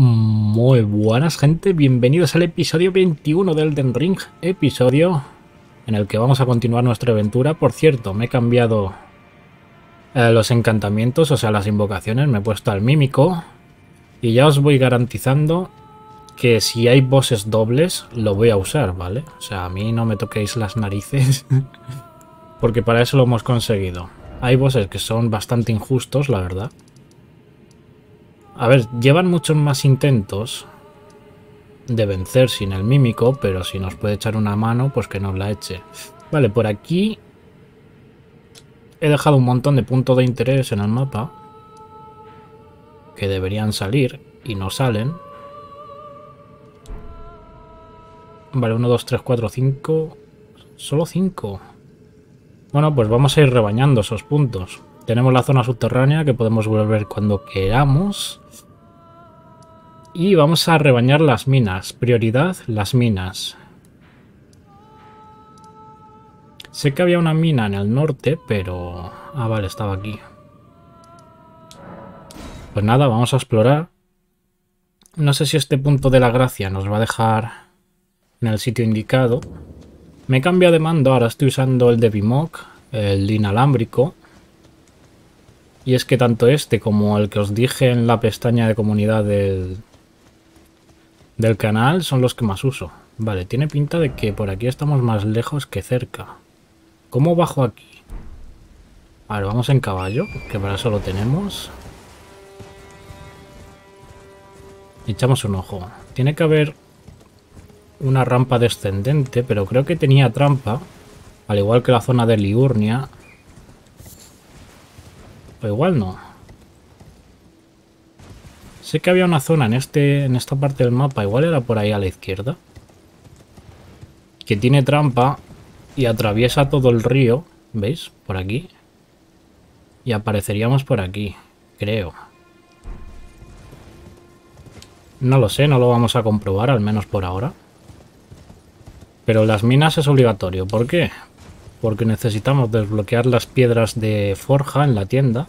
Muy buenas gente, bienvenidos al episodio 21 del Den Ring, episodio en el que vamos a continuar nuestra aventura. Por cierto, me he cambiado eh, los encantamientos, o sea, las invocaciones, me he puesto al mímico y ya os voy garantizando que si hay bosses dobles lo voy a usar, ¿vale? O sea, a mí no me toquéis las narices porque para eso lo hemos conseguido. Hay bosses que son bastante injustos, la verdad. A ver, llevan muchos más intentos de vencer sin el mímico, pero si nos puede echar una mano, pues que nos la eche. Vale, por aquí he dejado un montón de puntos de interés en el mapa que deberían salir y no salen. Vale, 1, 2, 3, 4, 5... Solo 5. Bueno, pues vamos a ir rebañando esos puntos. Tenemos la zona subterránea que podemos volver cuando queramos. Y vamos a rebañar las minas. Prioridad, las minas. Sé que había una mina en el norte, pero... Ah, vale, estaba aquí. Pues nada, vamos a explorar. No sé si este punto de la gracia nos va a dejar en el sitio indicado. Me he cambiado de mando, ahora estoy usando el de Bimok, el inalámbrico. Y es que tanto este como el que os dije en la pestaña de comunidad del, del canal son los que más uso. Vale, tiene pinta de que por aquí estamos más lejos que cerca. ¿Cómo bajo aquí? A ver, vamos en caballo, que para eso lo tenemos. Echamos un ojo. Tiene que haber una rampa descendente, pero creo que tenía trampa. Al igual que la zona de Liurnia. O igual no. Sé que había una zona en, este, en esta parte del mapa, igual era por ahí a la izquierda. Que tiene trampa y atraviesa todo el río. ¿Veis? Por aquí. Y apareceríamos por aquí, creo. No lo sé, no lo vamos a comprobar, al menos por ahora. Pero las minas es obligatorio. ¿Por qué? porque necesitamos desbloquear las piedras de forja en la tienda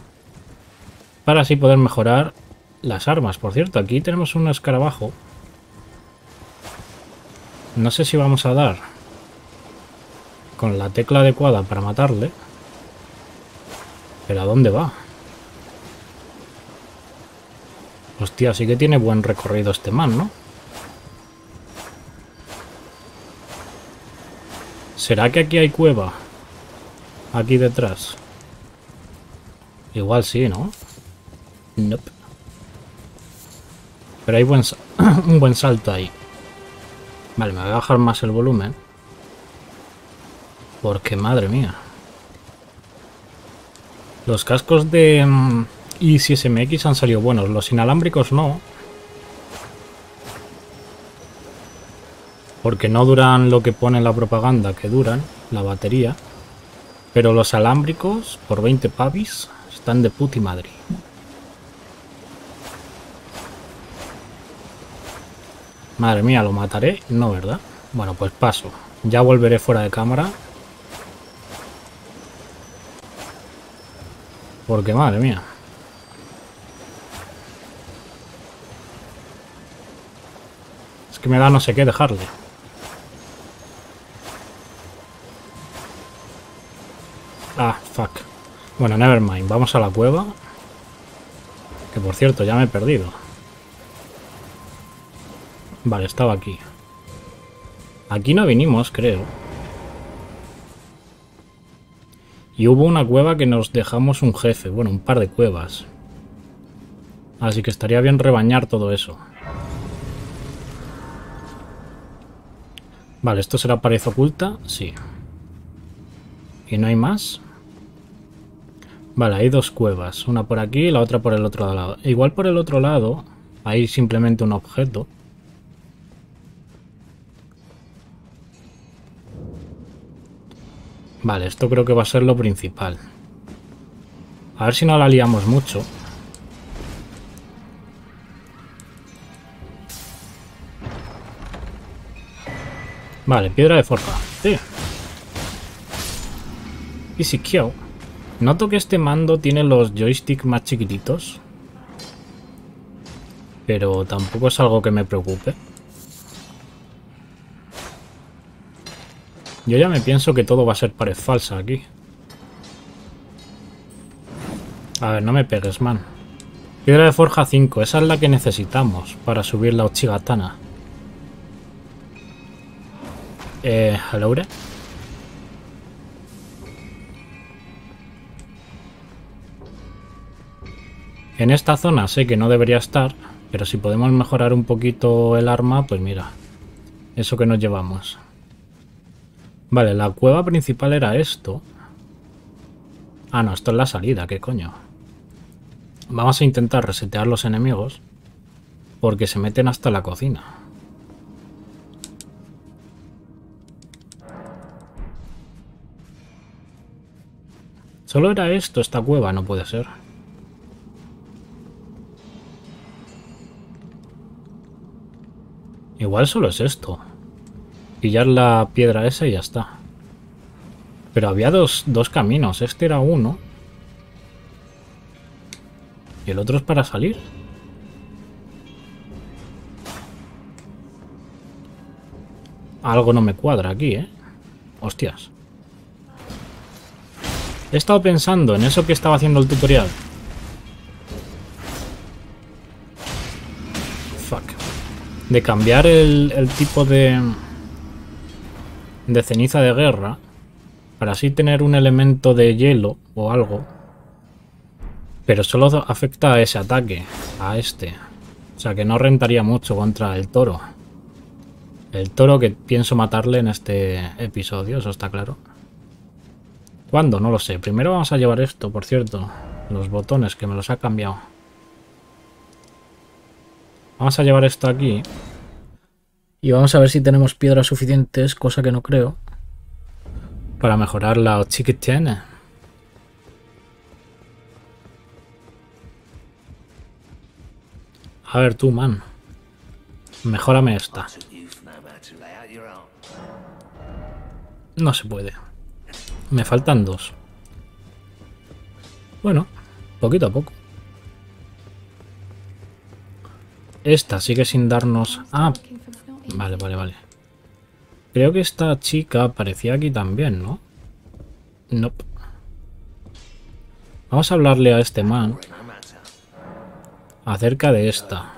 para así poder mejorar las armas. Por cierto, aquí tenemos un escarabajo. No sé si vamos a dar con la tecla adecuada para matarle. Pero ¿a dónde va? Hostia, sí que tiene buen recorrido este man, ¿no? ¿Será que aquí hay cueva? Aquí detrás. Igual sí, ¿no? Nope. Pero hay buen un buen salto ahí. Vale, me voy a bajar más el volumen. Porque, madre mía. Los cascos de um, ISMX han salido buenos. Los inalámbricos no. porque no duran lo que pone la propaganda que duran, la batería. Pero los alámbricos, por 20 pavis, están de puti madre. Madre mía, ¿lo mataré? No, ¿verdad? Bueno, pues paso. Ya volveré fuera de cámara. Porque, madre mía. Es que me da no sé qué dejarle. Ah, fuck. Bueno, nevermind. Vamos a la cueva. Que por cierto, ya me he perdido. Vale, estaba aquí. Aquí no vinimos, creo. Y hubo una cueva que nos dejamos un jefe. Bueno, un par de cuevas. Así que estaría bien rebañar todo eso. Vale, ¿esto será pared oculta? Sí. ¿Y no hay más? Vale, hay dos cuevas. Una por aquí y la otra por el otro lado. Igual por el otro lado hay simplemente un objeto. Vale, esto creo que va a ser lo principal. A ver si no la liamos mucho. Vale, piedra de forja. Sí. Y si quiero. Noto que este mando tiene los joysticks más chiquititos. Pero tampoco es algo que me preocupe. Yo ya me pienso que todo va a ser pared falsa aquí. A ver, no me pegues, man. Piedra de forja 5, esa es la que necesitamos para subir la Ochigatana. Eh, ¿Laura? En esta zona sé que no debería estar, pero si podemos mejorar un poquito el arma, pues mira, eso que nos llevamos. Vale, la cueva principal era esto. Ah, no, esto es la salida, ¿qué coño? Vamos a intentar resetear los enemigos, porque se meten hasta la cocina. Solo era esto, esta cueva, no puede ser. Igual solo es esto. Pillar la piedra esa y ya está. Pero había dos, dos caminos. Este era uno. Y el otro es para salir. Algo no me cuadra aquí, ¿eh? Hostias. He estado pensando en eso que estaba haciendo el tutorial. de cambiar el, tipo de, de ceniza de guerra para así tener un elemento de hielo o algo. Pero solo afecta a ese ataque, a este. O sea que no rentaría mucho contra el toro. El toro que pienso matarle en este episodio, eso está claro. ¿Cuándo? No lo sé. Primero vamos a llevar esto, por cierto. Los botones, que me los ha cambiado. Vamos a llevar esto aquí. Y vamos a ver si tenemos piedras suficientes, cosa que no creo, para mejorar la tiene. A ver tú, man. Mejórame esta. No se puede. Me faltan dos. Bueno, poquito a poco. Esta sigue sin darnos... Ah, vale, vale, vale. Creo que esta chica aparecía aquí también, ¿no? No. Vamos a hablarle a este man acerca de esta.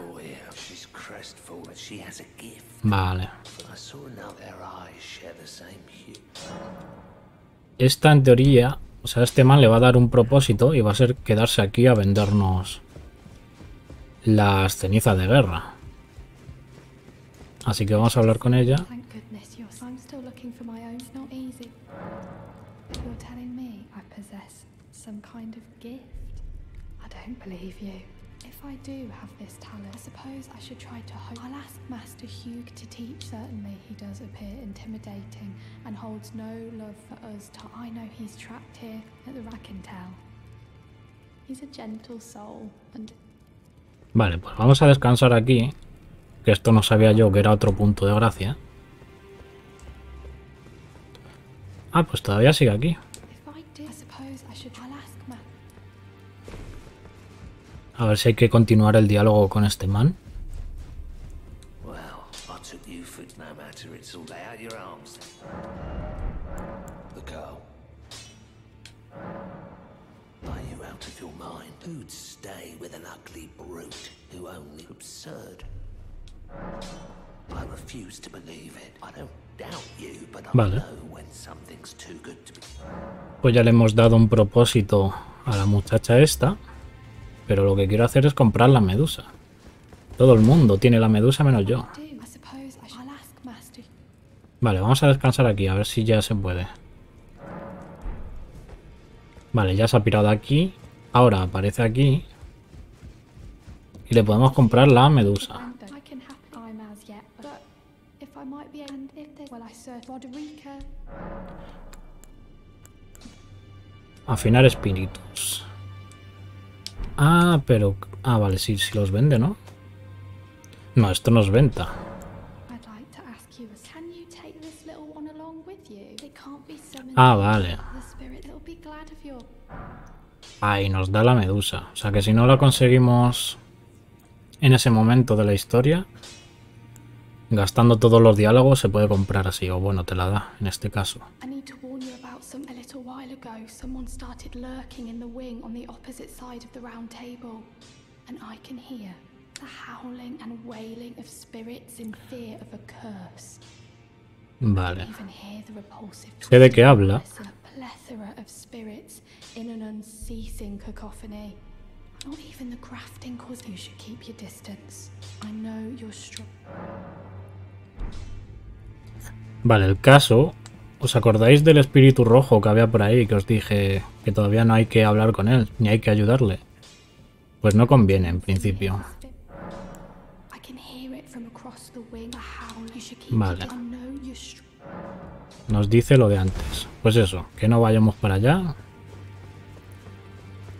Vale. Esta en teoría, o sea, este man le va a dar un propósito y va a ser quedarse aquí a vendernos las cenizas de guerra. Así que vamos a hablar con ella. Vale, pues vamos a descansar aquí. Que esto no sabía yo que era otro punto de gracia. Ah, pues todavía sigue aquí. A ver si hay que continuar el diálogo con este man. Vale. Pues ya le hemos dado un propósito a la muchacha esta. Pero lo que quiero hacer es comprar la medusa. Todo el mundo tiene la medusa menos yo. Vale, vamos a descansar aquí, a ver si ya se puede. Vale, ya se ha pirado aquí. Ahora aparece aquí. Y le podemos comprar la medusa. Afinar espíritus. Ah, pero... Ah, vale, sí, si los vende, ¿no? No, esto no es venta. Ah, vale. Ah, y nos da la medusa. O sea que si no la conseguimos en ese momento de la historia, gastando todos los diálogos, se puede comprar así, o bueno, te la da en este caso. I need to warn you about some a little while ago. Someone started lurking in the wing on the opposite side of the round table. And I can hear the howling and wailing of spirits in fear of a curse. Vale. Sé de qué habla. Not even the crafting cause you should keep your distance. I know you're strong. Vale, el caso... ¿Os acordáis del espíritu rojo que había por ahí? Que os dije que todavía no hay que hablar con él, ni hay que ayudarle. Pues no conviene, en principio. Vale. Nos dice lo de antes. Pues eso, que no vayamos para allá.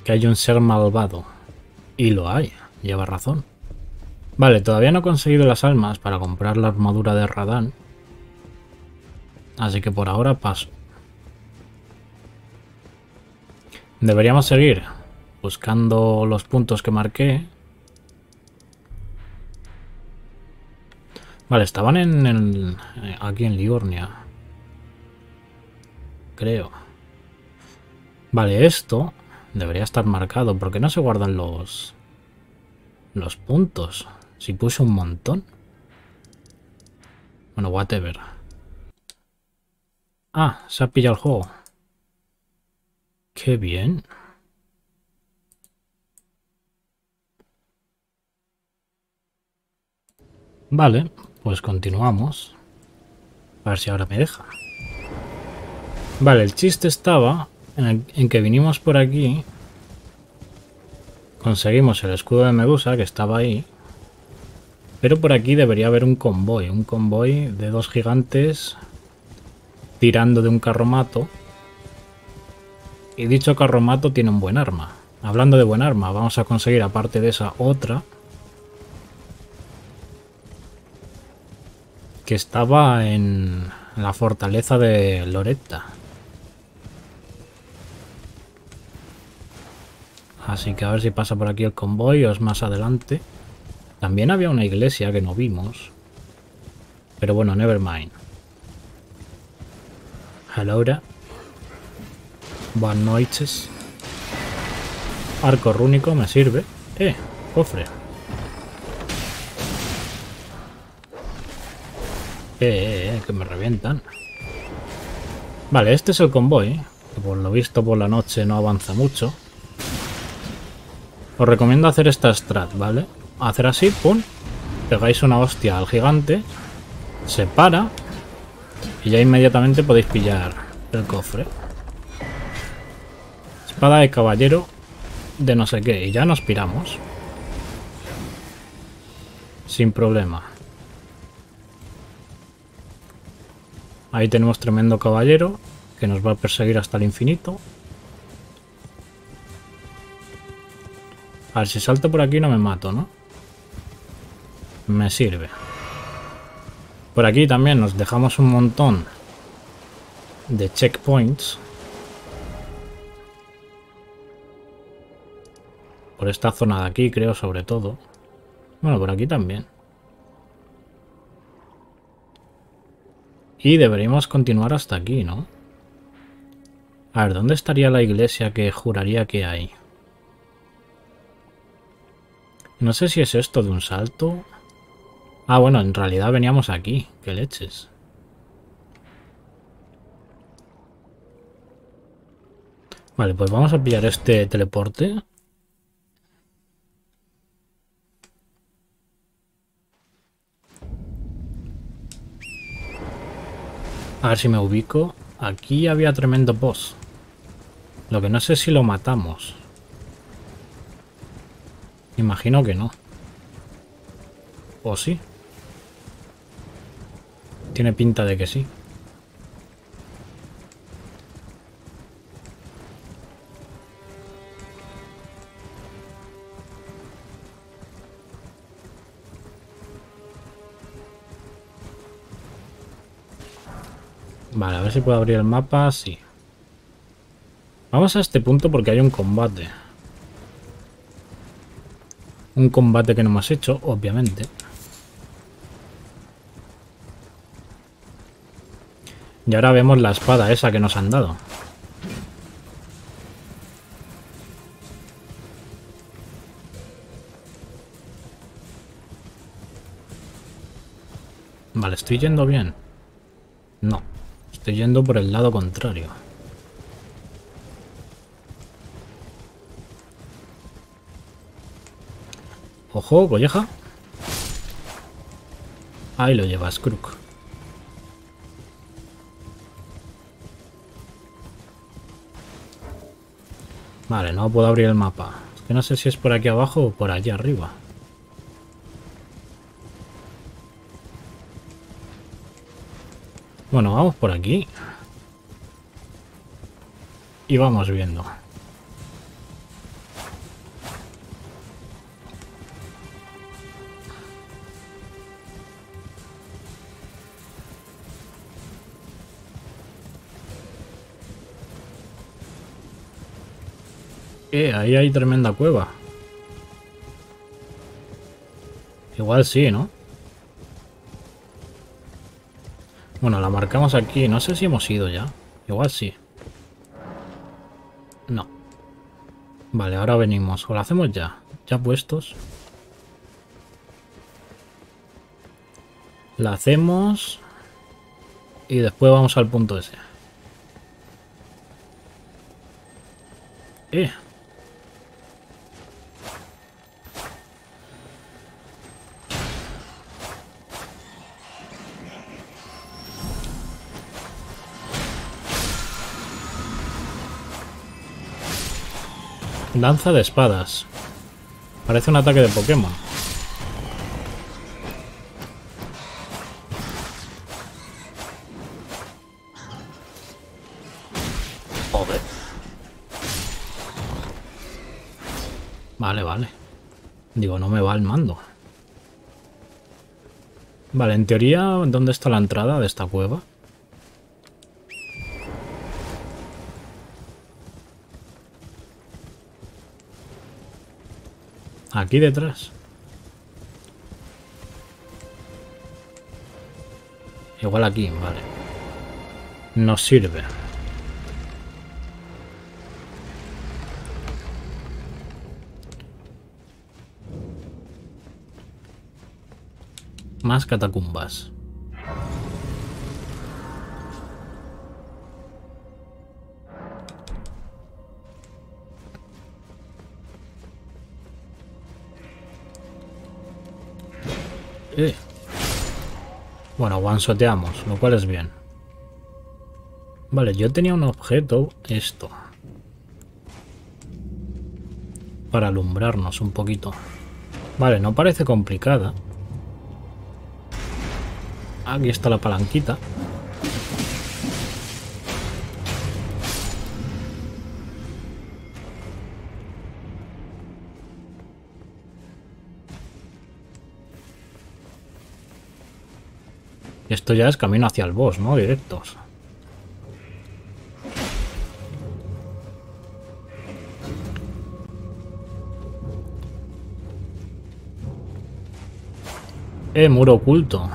Que hay un ser malvado. Y lo hay, lleva razón. Vale, todavía no he conseguido las almas para comprar la armadura de Radán. Así que por ahora paso. Deberíamos seguir buscando los puntos que marqué. Vale, estaban en el, aquí en Liurnia. Creo. Vale, esto debería estar marcado. porque no se guardan los... Los puntos? Si puse un montón. Bueno, whatever. Ah, se ha pillado el juego. Qué bien. Vale, pues continuamos. A ver si ahora me deja. Vale, el chiste estaba en, en que vinimos por aquí. Conseguimos el escudo de Medusa que estaba ahí. Pero por aquí debería haber un convoy. Un convoy de dos gigantes tirando de un carromato. Y dicho carromato tiene un buen arma. Hablando de buen arma, vamos a conseguir aparte de esa otra. Que estaba en la fortaleza de Loretta. Así que a ver si pasa por aquí el convoy o es más adelante. También había una iglesia que no vimos. Pero bueno, never mind. Halaura. Buenas noches. Arco rúnico me sirve. Eh, cofre. Eh, eh, eh, que me revientan. Vale, este es el convoy. Que por lo visto por la noche no avanza mucho. Os recomiendo hacer esta strat, ¿vale? Hacer así, pum. Pegáis una hostia al gigante. Se para. Y ya inmediatamente podéis pillar el cofre. Espada de caballero de no sé qué. Y ya nos piramos. Sin problema. Ahí tenemos tremendo caballero que nos va a perseguir hasta el infinito. A ver, si salto por aquí no me mato, ¿no? Me sirve. Por aquí también nos dejamos un montón de checkpoints. Por esta zona de aquí, creo, sobre todo. Bueno, por aquí también. Y deberíamos continuar hasta aquí, ¿no? A ver, ¿dónde estaría la iglesia que juraría que hay? No sé si es esto de un salto. Ah, bueno, en realidad veníamos aquí. ¡Qué leches! Vale, pues vamos a pillar este teleporte. A ver si me ubico. Aquí había tremendo boss. Lo que no sé si lo matamos. Imagino que no. ¿O sí? Tiene pinta de que sí. Vale, a ver si puedo abrir el mapa. Sí. Vamos a este punto porque hay un combate. Un combate que no hemos hecho, obviamente. Y ahora vemos la espada esa que nos han dado. Vale, estoy yendo bien. No, estoy yendo por el lado contrario. Ojo, colleja. Ahí lo llevas, Crook. Vale, no puedo abrir el mapa. Es que no sé si es por aquí abajo o por allá arriba. Bueno, vamos por aquí. Y vamos viendo. Eh, ahí hay tremenda cueva. Igual sí, ¿no? Bueno, la marcamos aquí. No sé si hemos ido ya. Igual sí. No. Vale, ahora venimos. O lo hacemos ya. Ya puestos. La hacemos. Y después vamos al punto ese. Eh. Danza de espadas. Parece un ataque de Pokémon. Joder. Vale, vale. Digo, no me va el mando. Vale, en teoría, ¿dónde está la entrada de esta cueva? Aquí detrás. Igual aquí, vale. Nos sirve. Más catacumbas. Bueno, one-shoteamos, lo cual es bien. Vale, yo tenía un objeto, esto. Para alumbrarnos un poquito. Vale, no parece complicada. Aquí está la palanquita. Ya es camino hacia el boss, ¿no? Directos. Eh, muro oculto.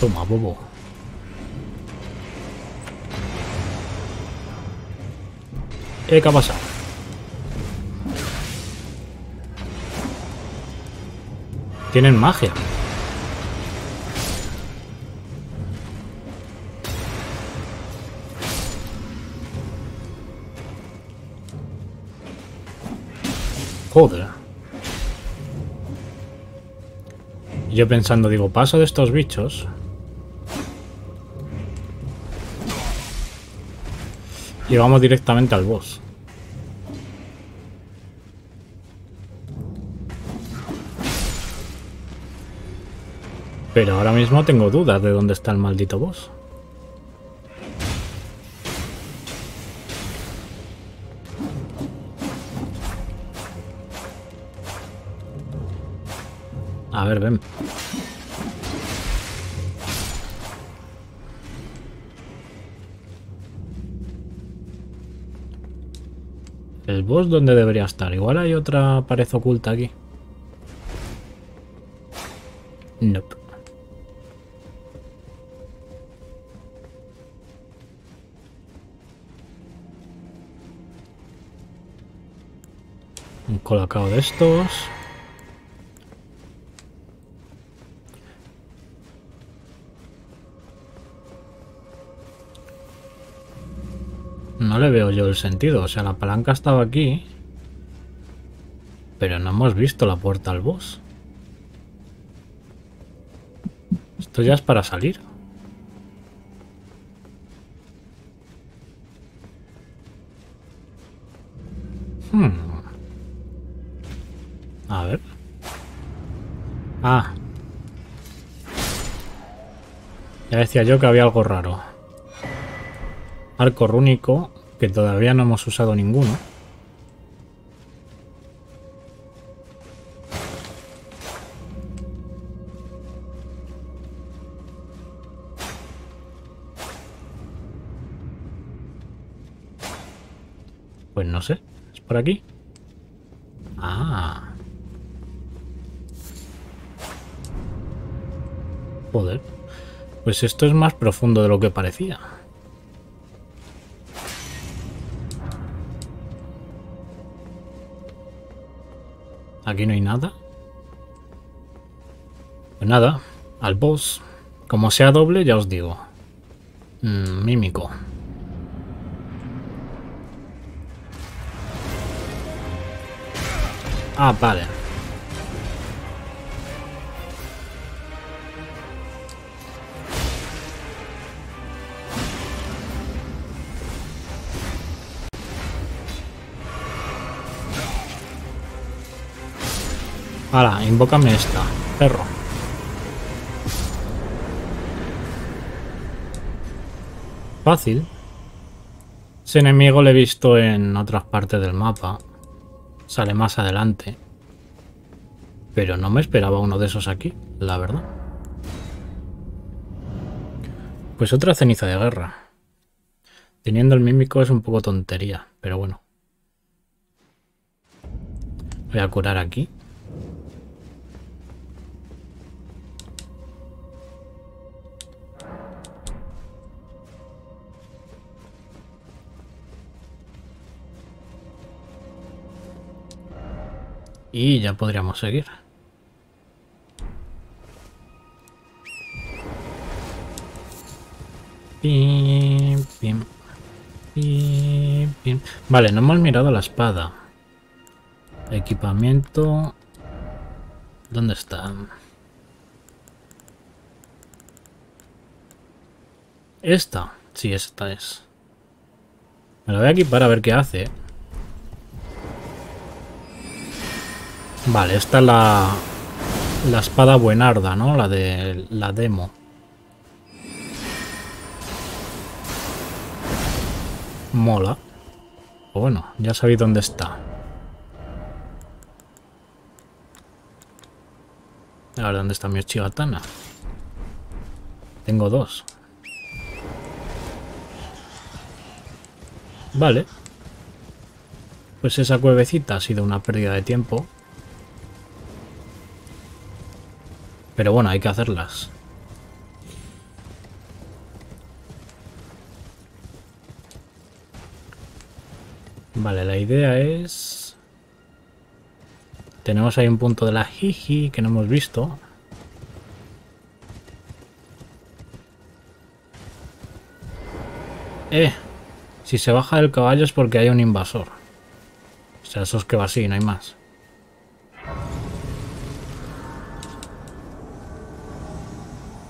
Toma, bobo. Eh, ¿qué ha pasado? Tienen magia. Joder. Yo pensando, digo, paso de estos bichos. Y vamos directamente al boss. Pero ahora mismo tengo dudas de dónde está el maldito boss. A ver, ven. ¿El boss dónde debería estar? Igual hay otra pared oculta aquí. Nope. Un colocado de estos. No le veo yo el sentido. O sea, la palanca estaba aquí. Pero no hemos visto la puerta al boss. Esto ya es para salir. Hmm. Ah. Ya decía yo que había algo raro. Arco rúnico, que todavía no hemos usado ninguno. Pues no sé. ¿Es por aquí? Pues esto es más profundo de lo que parecía. Aquí no hay nada. Pues nada, al boss. Como sea doble, ya os digo. Mm, mímico. Ah, vale. Ahora, invócame esta, perro. Fácil. Ese enemigo lo he visto en otras partes del mapa. Sale más adelante. Pero no me esperaba uno de esos aquí, la verdad. Pues otra ceniza de guerra. Teniendo el mímico es un poco tontería, pero bueno. Voy a curar aquí. Y ya podríamos seguir. Pim, pim, pim, pim. Vale, no hemos mirado la espada. Equipamiento. ¿Dónde está? Esta. Sí, esta es. Me la voy a equipar a ver qué hace. Vale, esta es la, la espada buenarda, ¿no? La de la demo. Mola. Bueno, ya sabéis dónde está. A ver, ¿dónde está mi chivatana? Tengo dos. Vale. Pues esa cuevecita ha sido una pérdida de tiempo. Pero bueno, hay que hacerlas. Vale, la idea es... Tenemos ahí un punto de la jiji que no hemos visto. Eh, si se baja del caballo es porque hay un invasor. O sea, eso es que va así, no hay más.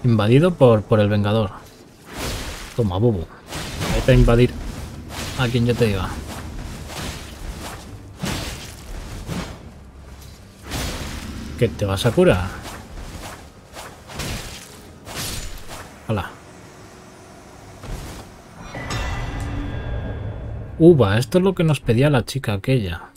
Invadido por, por el Vengador. Toma, bobo. Vete a invadir a quien yo te diga. ¿Qué te vas a curar? Hola. Uva, esto es lo que nos pedía la chica aquella.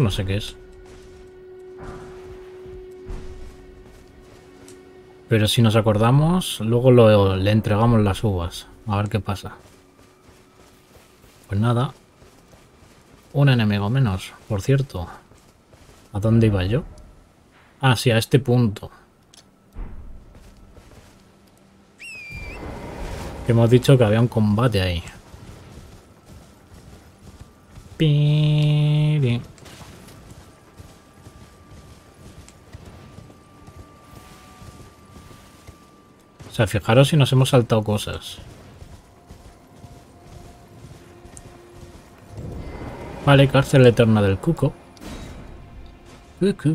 No sé qué es. Pero si nos acordamos, luego lo, le entregamos las uvas. A ver qué pasa. Pues nada. Un enemigo menos, por cierto. ¿A dónde iba yo? Ah, sí, a este punto. Hemos dicho que había un combate ahí. Piri. Sea, fijaros si nos hemos saltado cosas. Vale, cárcel eterna del cuco. Cucu.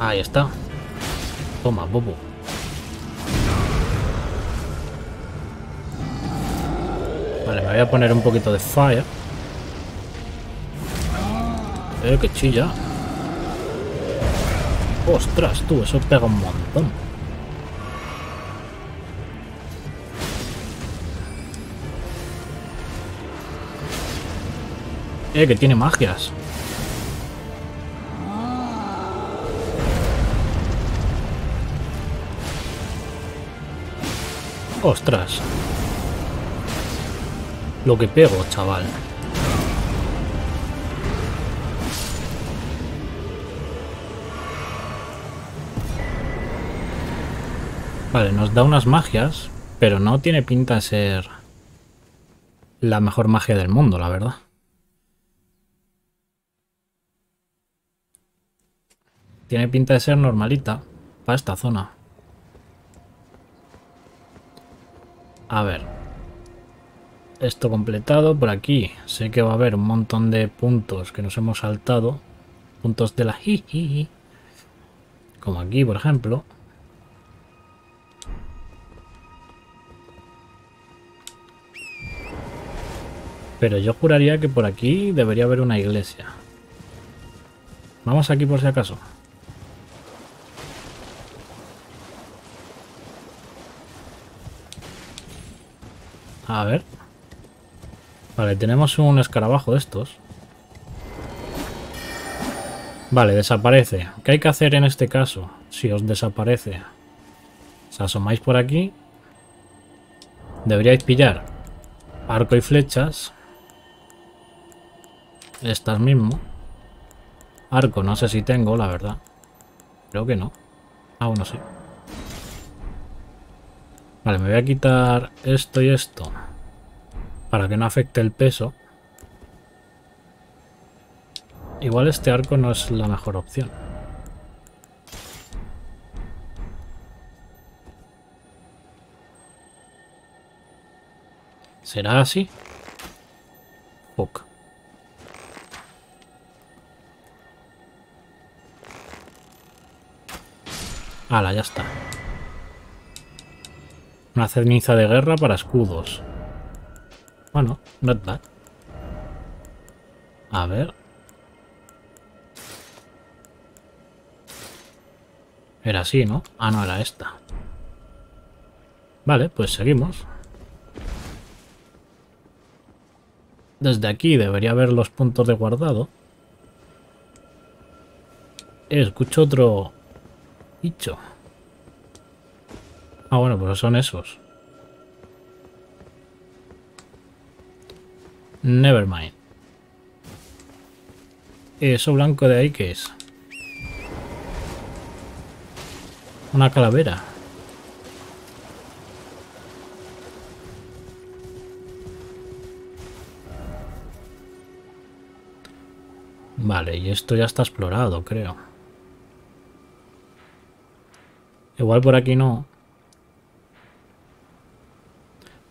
Ahí está. Toma, bobo. Vale, voy a poner un poquito de fire. Eh, que chilla. Ostras, tú, eso pega un montón. Eh, que tiene magias. Ostras. Lo que pego, chaval. Vale, nos da unas magias, pero no tiene pinta de ser la mejor magia del mundo, la verdad. Tiene pinta de ser normalita para esta zona. A ver. Esto completado. Por aquí sé que va a haber un montón de puntos que nos hemos saltado. Puntos de la jiji. Como aquí, por ejemplo. Pero yo juraría que por aquí debería haber una iglesia. Vamos aquí por si acaso. A ver. Vale, tenemos un escarabajo de estos. Vale, desaparece. ¿Qué hay que hacer en este caso? Si os desaparece. Os asomáis por aquí. Deberíais pillar arco y flechas. Estas mismo. Arco no sé si tengo, la verdad. Creo que no. Ah, bueno, sí. Vale, me voy a quitar esto y esto. Para que no afecte el peso. Igual este arco no es la mejor opción. ¿Será así? Fuck. Hala, ya está. Una ceniza de guerra para escudos. Bueno, not bad. A ver. Era así, ¿no? Ah, no, era esta. Vale, pues seguimos. Desde aquí debería haber los puntos de guardado. escucho otro bicho. Ah, bueno, pues son esos. Nevermind. ¿Eso blanco de ahí qué es? Una calavera. Vale, y esto ya está explorado, creo. Igual por aquí no.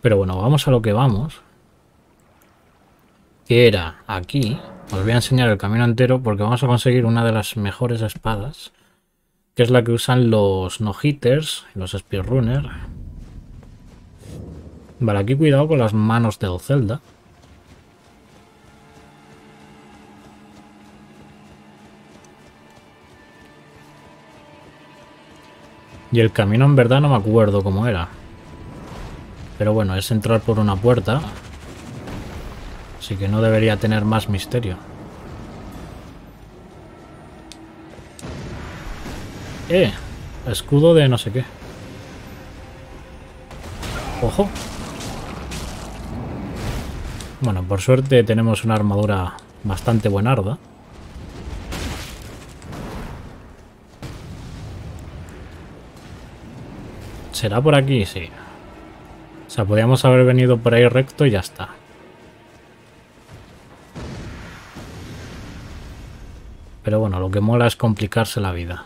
Pero bueno, vamos a lo que vamos. Que era aquí. Os voy a enseñar el camino entero porque vamos a conseguir una de las mejores espadas. Que es la que usan los no-hitters, los speedrunners. Vale, aquí cuidado con las manos del Zelda. Y el camino en verdad no me acuerdo cómo era. Pero bueno, es entrar por una puerta. Así que no debería tener más misterio. Eh, escudo de no sé qué. Ojo. Bueno, por suerte tenemos una armadura bastante buenarda. ¿Será por aquí? Sí. O sea, podríamos haber venido por ahí recto y ya está. Pero bueno, lo que mola es complicarse la vida.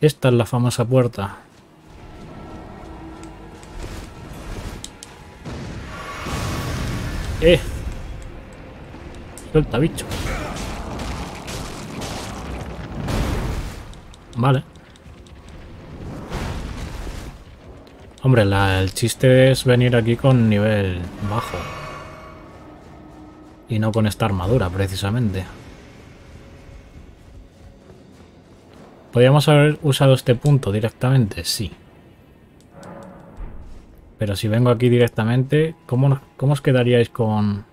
Esta es la famosa puerta. ¡Eh! Suelta, bicho. Vale. Hombre, el chiste es venir aquí con nivel bajo. Y no con esta armadura, precisamente. ¿Podríamos haber usado este punto directamente? Sí. Pero si vengo aquí directamente, ¿cómo, cómo os quedaríais con,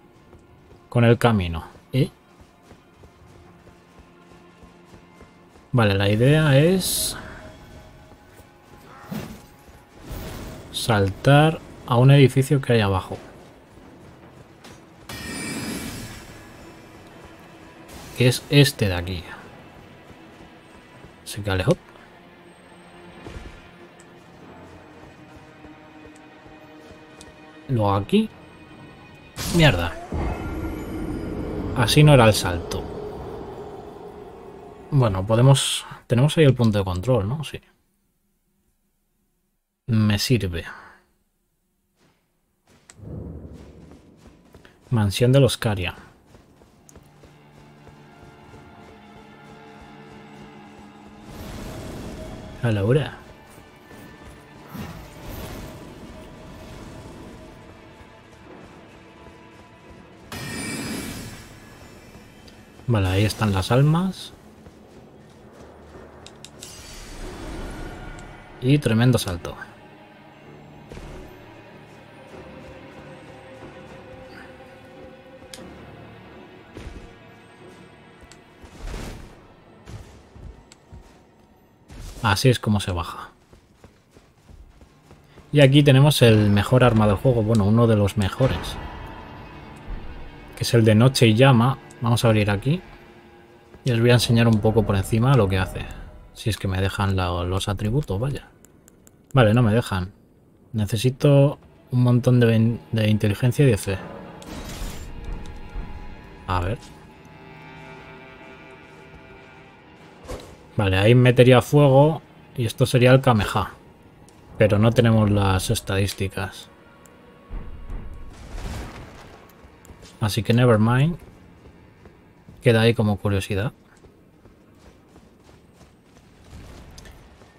con el camino? ¿Eh? Vale, la idea es... Saltar a un edificio que hay abajo. Que es este de aquí. Así que alejo. Luego aquí. Mierda. Así no era el salto. Bueno, podemos... Tenemos ahí el punto de control, ¿no? Sí. Me sirve. Mansión de los Caria. A la hora. Vale, ahí están las almas. Y tremendo salto. Así es como se baja. Y aquí tenemos el mejor arma del juego, bueno, uno de los mejores. Que es el de Noche y Llama. Vamos a abrir aquí. Y os voy a enseñar un poco por encima lo que hace. Si es que me dejan los atributos, vaya. Vale, no me dejan. Necesito un montón de, de inteligencia y de fe. A ver. Vale, ahí metería fuego y esto sería el Kameha. Pero no tenemos las estadísticas. Así que nevermind. Queda ahí como curiosidad.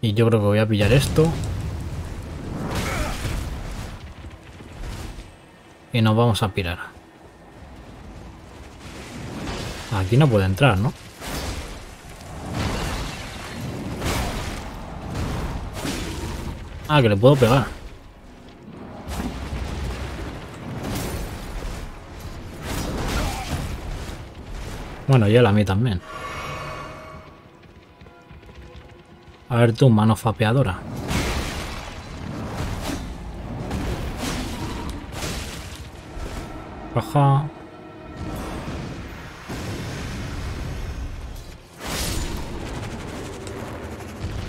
Y yo creo que voy a pillar esto. Y nos vamos a pirar. Aquí no puede entrar, ¿no? Ah, que le puedo pegar. Bueno, y él a mí también. A ver tú, mano fapeadora. Baja.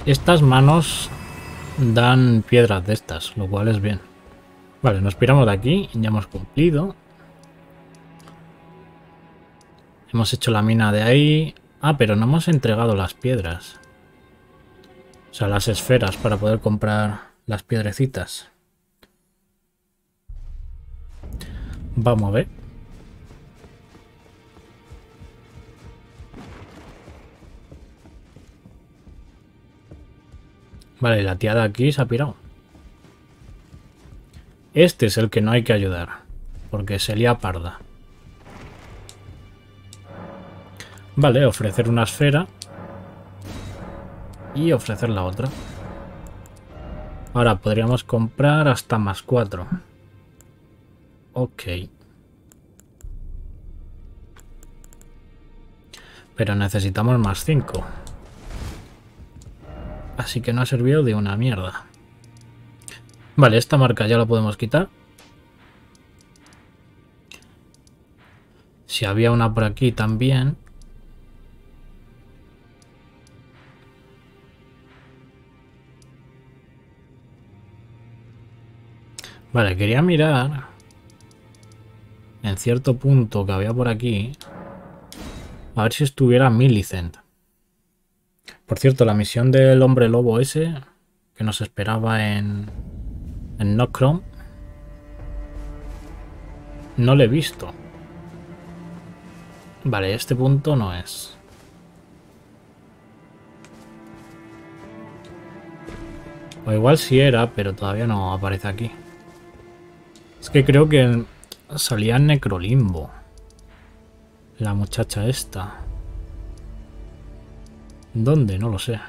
Estas manos dan piedras de estas, lo cual es bien. Vale, nos piramos de aquí, ya hemos cumplido. Hemos hecho la mina de ahí. Ah, pero no hemos entregado las piedras. O sea, las esferas para poder comprar las piedrecitas. Vamos a ver. Vale, la tía de aquí se ha pirado. Este es el que no hay que ayudar. Porque se lía parda. Vale, ofrecer una esfera. Y ofrecer la otra. Ahora podríamos comprar hasta más 4. Ok. Pero necesitamos más 5. Así que no ha servido de una mierda. Vale, esta marca ya la podemos quitar. Si había una por aquí también. Vale, quería mirar en cierto punto que había por aquí. A ver si estuviera Millicent. Por cierto, la misión del hombre lobo ese, que nos esperaba en, en Nocrom, no lo he visto. Vale, este punto no es. O igual sí era, pero todavía no aparece aquí. Es que creo que salía en Necrolimbo. La muchacha esta. ¿Dónde? No lo sé.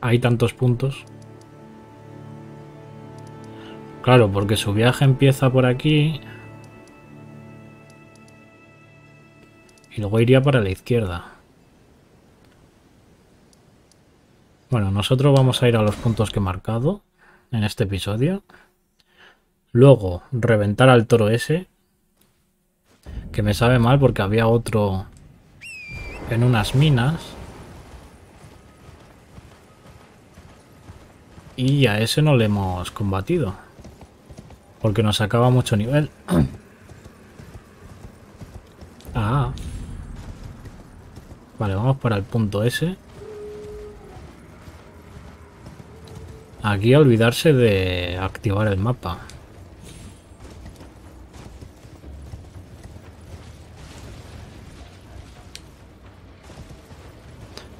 Hay tantos puntos. Claro, porque su viaje empieza por aquí. Y luego iría para la izquierda. Bueno, nosotros vamos a ir a los puntos que he marcado en este episodio. Luego, reventar al toro ese. Que me sabe mal porque había otro en unas minas. Y a ese no le hemos combatido. Porque nos acaba mucho nivel. ah. Vale, vamos para el punto ese. Aquí olvidarse de activar el mapa.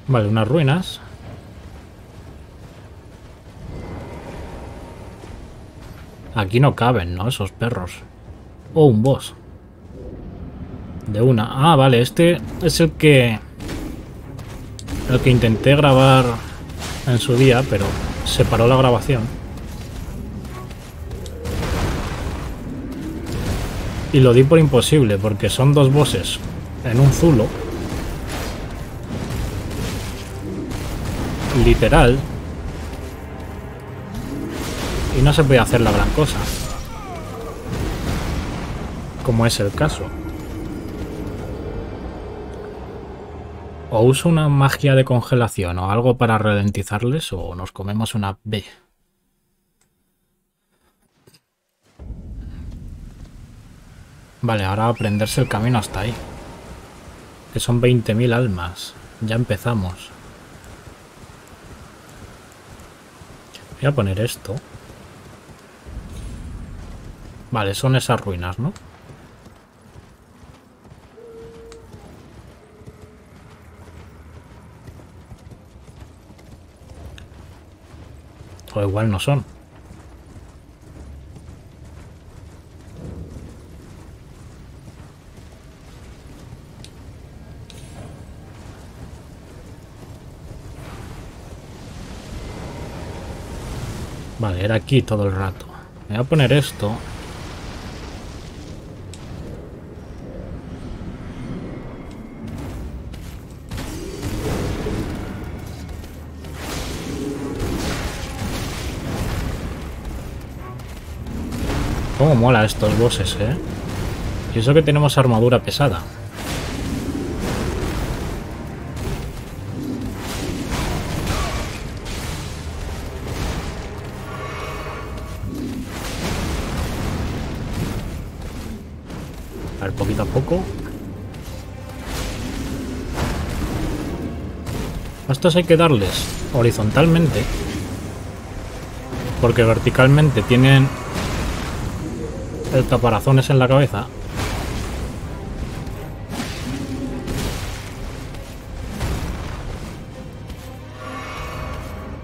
Vale, unas ruinas. Aquí no caben, ¿no? Esos perros. O un boss. De una. Ah, vale, este es el que... El que intenté grabar en su día, pero se paró la grabación. Y lo di por imposible, porque son dos bosses en un zulo. Literal. Y no se puede hacer la gran cosa. Como es el caso. O uso una magia de congelación o algo para ralentizarles o nos comemos una B. Vale, ahora aprenderse el camino hasta ahí. Que son 20.000 almas. Ya empezamos. Voy a poner esto. Vale, son esas ruinas, ¿no? O igual no son. Vale, era aquí todo el rato. Me voy a poner esto. Cómo mola estos bosses, ¿eh? Y eso que tenemos armadura pesada. Hay que darles horizontalmente. Porque verticalmente tienen el caparazones en la cabeza.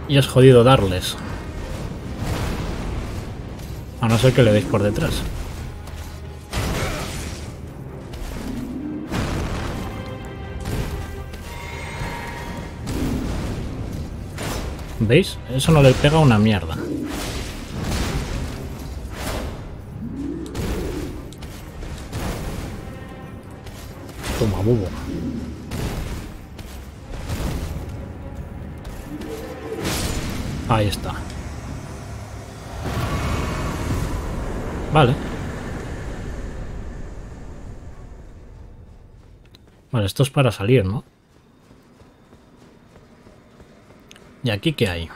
Y es jodido darles. A no ser que le deis por detrás. ¿Veis? Eso no le pega una mierda. Toma, bubo. Ahí está. Vale. Vale, esto es para salir, ¿no? ¿Y aquí qué hay?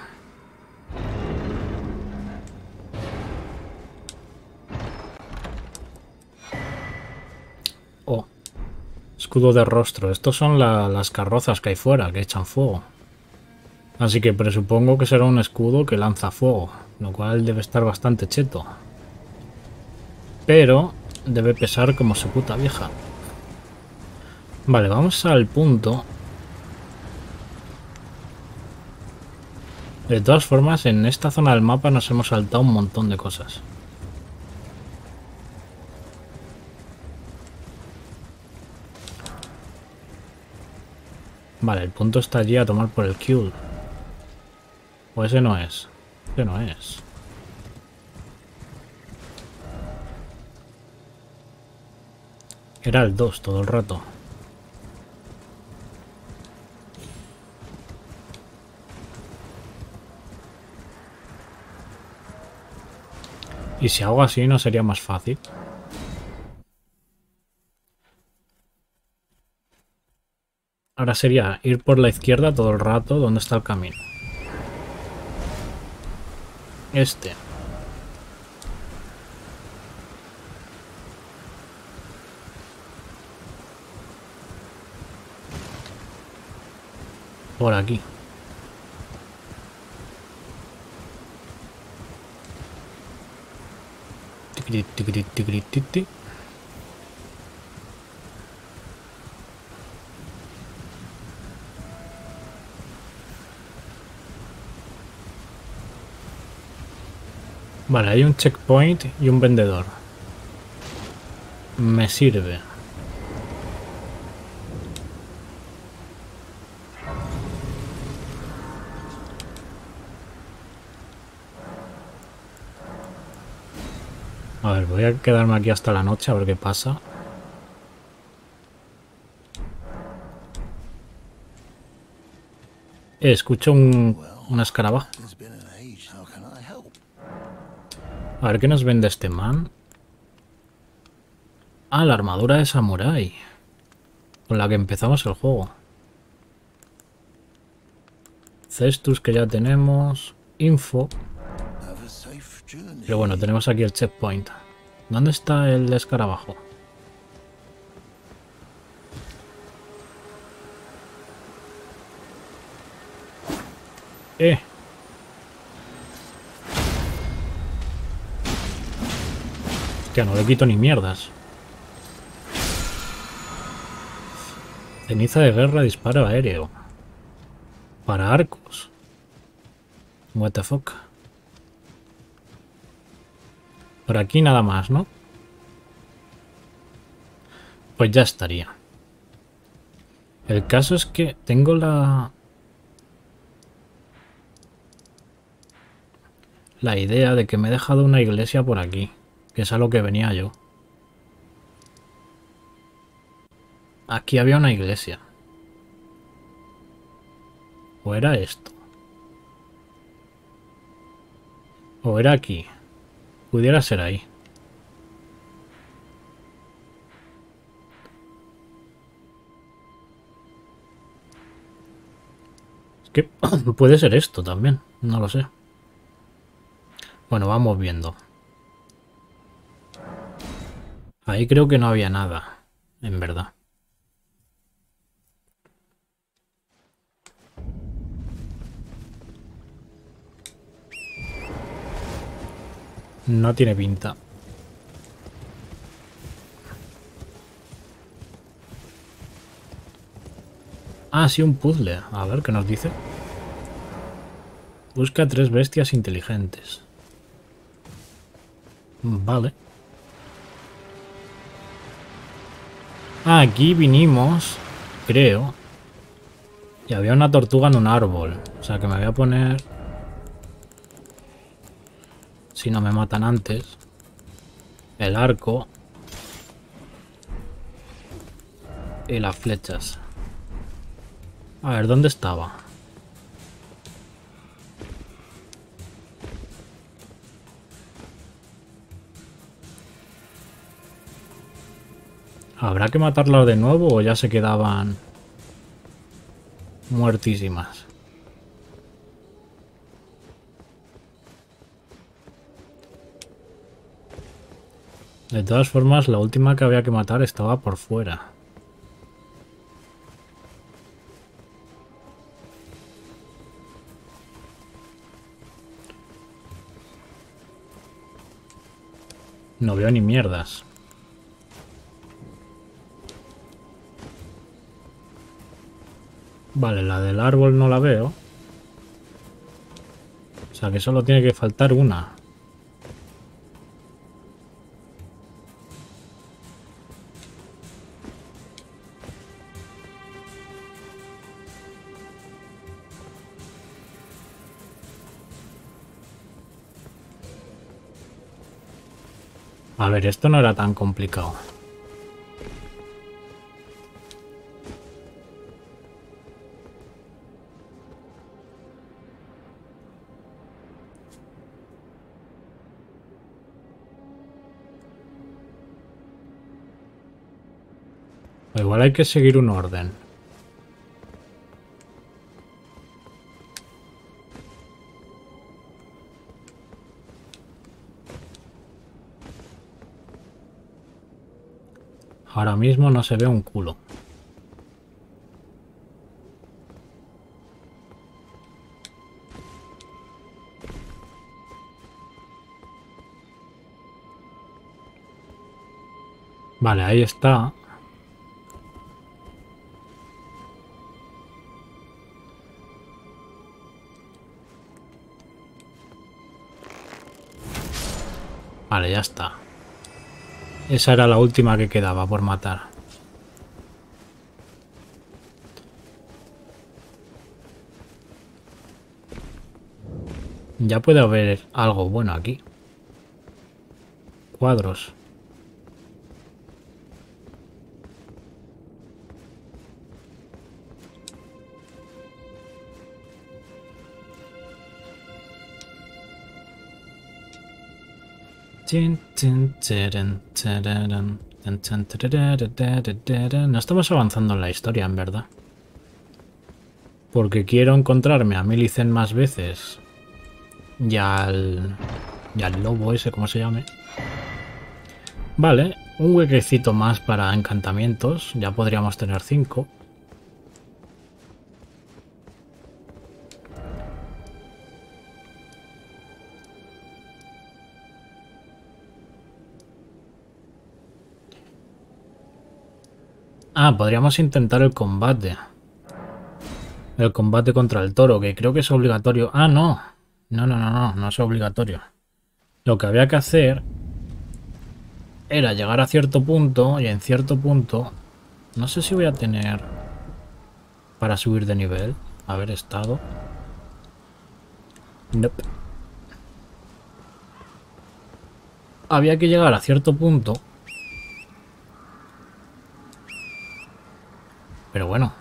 Oh. Escudo de rostro. Estos son las carrozas que hay fuera, que echan fuego. Así que presupongo que será un escudo que lanza fuego, lo cual debe estar bastante cheto. Pero debe pesar como su puta vieja. Vale, vamos al punto. De todas formas, en esta zona del mapa nos hemos saltado un montón de cosas. Vale, el punto está allí a tomar por el Q. O ese no es. Ese no es. Era el 2 todo el rato. Y si hago así, ¿no sería más fácil? Ahora sería ir por la izquierda todo el rato donde está el camino. Este. Por aquí. Vale, hay un checkpoint y un vendedor. Me sirve. A ver, voy a quedarme aquí hasta la noche a ver qué pasa. Eh, escucho un, un escarabajo. A ver qué nos vende este man. Ah, la armadura de samurai. Con la que empezamos el juego. Cestus que ya tenemos. Info. Pero bueno, tenemos aquí el checkpoint. ¿Dónde está el escarabajo? Eh. Hostia, no le quito ni mierdas. Ceniza de guerra, disparo aéreo. Para arcos. What the fuck. Por aquí nada más, ¿no? Pues ya estaría. El caso es que tengo la... La idea de que me he dejado una iglesia por aquí. Que es a lo que venía yo. Aquí había una iglesia. ¿O era esto? ¿O era aquí? Pudiera ser ahí. Es que puede ser esto también, no lo sé. Bueno, vamos viendo. Ahí creo que no había nada, en verdad. No tiene pinta. Ah, sí, un puzzle. A ver, ¿qué nos dice? Busca tres bestias inteligentes. Vale. Aquí vinimos, creo. Y había una tortuga en un árbol. O sea que me voy a poner Así no me matan antes. El arco. Y las flechas. A ver, ¿dónde estaba? ¿Habrá que matarlos de nuevo o ya se quedaban muertísimas? De todas formas, la última que había que matar estaba por fuera. No veo ni mierdas. Vale, la del árbol no la veo. O sea que solo tiene que faltar una. A ver, esto no era tan complicado. Igual hay que seguir un orden. Ahora mismo no se ve un culo. Vale, ahí está. Vale, ya está. Esa era la última que quedaba por matar. Ya puede haber algo bueno aquí. Cuadros. No estamos avanzando en la historia, en verdad. Porque quiero encontrarme a Millicent más veces. Y al... Y al lobo ese, como se llame. Vale, un huequecito más para encantamientos. Ya podríamos tener cinco. Ah, podríamos intentar el combate. El combate contra el toro, que creo que es obligatorio. Ah, no. No, no, no, no, no es obligatorio. Lo que había que hacer era llegar a cierto punto y en cierto punto... No sé si voy a tener para subir de nivel. Haber estado. Nope. Había que llegar a cierto punto Pero bueno.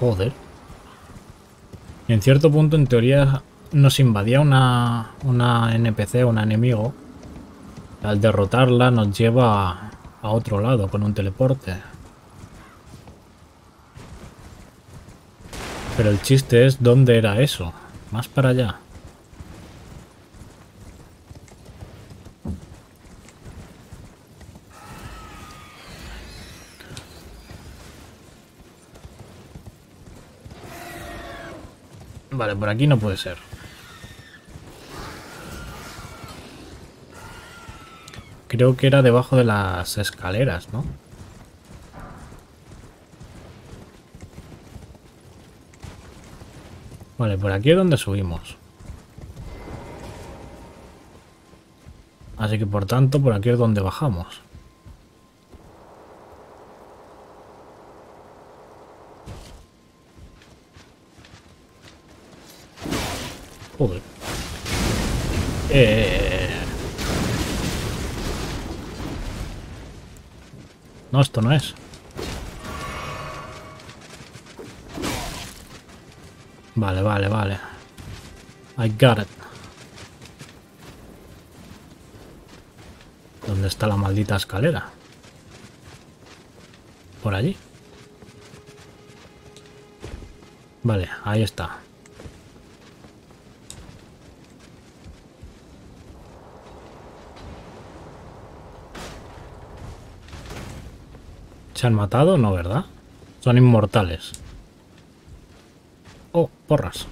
Joder. En cierto punto, en teoría, nos invadía una, una NPC, un enemigo. Al derrotarla nos lleva a otro lado con un teleporte. Pero el chiste es dónde era eso. Más para allá. Vale, por aquí no puede ser. Creo que era debajo de las escaleras, ¿no? Vale, por aquí es donde subimos. Así que por tanto, por aquí es donde bajamos. Joder. Eh... No, esto no es. Vale, vale, vale. I got it. ¿Dónde está la maldita escalera? Por allí. Vale, ahí está. ¿Se han matado? No, ¿verdad? Son inmortales. Oh, porras.